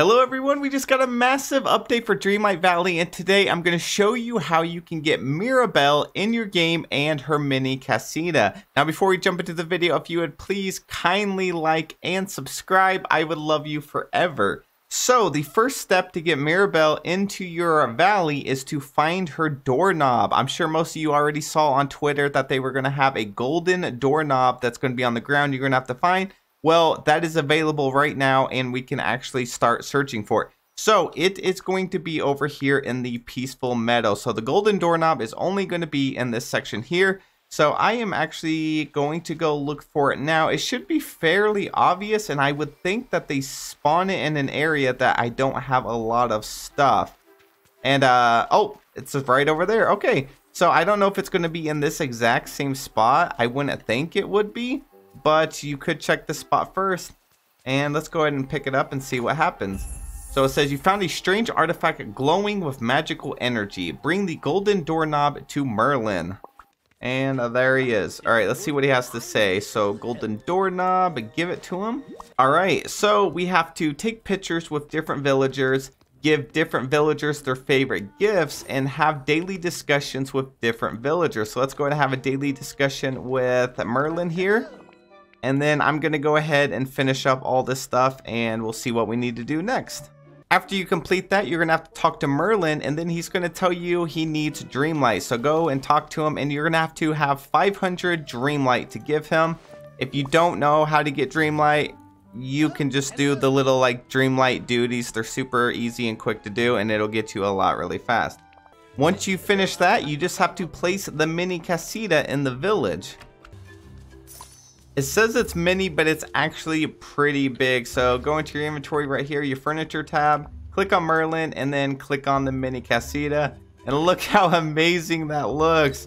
Hello everyone, we just got a massive update for Dreamlight Valley and today I'm going to show you how you can get Mirabel in your game and her mini casita. Now before we jump into the video, if you would please kindly like and subscribe, I would love you forever. So the first step to get Mirabel into your valley is to find her doorknob. I'm sure most of you already saw on Twitter that they were going to have a golden doorknob that's going to be on the ground you're going to have to find. Well, that is available right now and we can actually start searching for it. So it is going to be over here in the Peaceful Meadow. So the golden doorknob is only going to be in this section here. So I am actually going to go look for it now. It should be fairly obvious and I would think that they spawn it in an area that I don't have a lot of stuff. And, uh, oh, it's right over there. Okay, so I don't know if it's going to be in this exact same spot. I wouldn't think it would be but you could check the spot first. And let's go ahead and pick it up and see what happens. So it says you found a strange artifact glowing with magical energy. Bring the golden doorknob to Merlin. And uh, there he is. All right, let's see what he has to say. So golden doorknob, give it to him. All right, so we have to take pictures with different villagers, give different villagers their favorite gifts, and have daily discussions with different villagers. So let's go and have a daily discussion with Merlin here. And then I'm to go ahead and finish up all this stuff and we'll see what we need to do next. After you complete that, you're to have to talk to Merlin and then he's to tell you he needs Dreamlight. So go and talk to him and you're to have to have 500 Dreamlight to give him. If you don't know how to get Dreamlight, you can just do the little like Dreamlight duties. They're super easy and quick to do and it'll get you a lot really fast. Once you finish that, you just have to place the mini casita in the village. It says it's mini, but it's actually pretty big. So go into your inventory right here, your furniture tab, click on Merlin, and then click on the mini casita. And look how amazing that looks.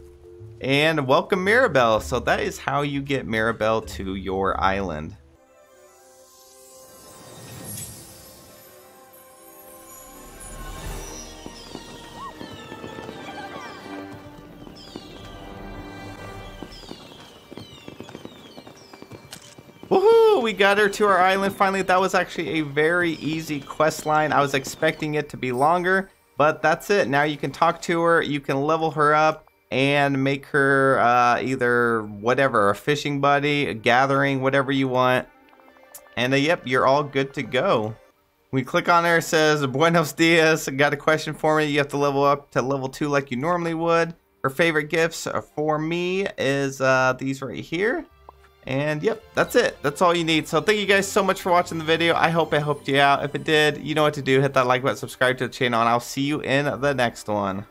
And welcome Mirabel. So that is how you get Mirabel to your island. Woohoo! We got her to our island finally. That was actually a very easy quest line. I was expecting it to be longer, but that's it. Now you can talk to her, you can level her up, and make her uh, either whatever, a fishing buddy, a gathering, whatever you want. And uh, yep, you're all good to go. We click on her, it says, Buenos dias, got a question for me. You have to level up to level 2 like you normally would. Her favorite gifts for me is uh, these right here. And yep, that's it. That's all you need. So thank you guys so much for watching the video. I hope it helped you out. If it did, you know what to do. Hit that like button, subscribe to the channel, and I'll see you in the next one.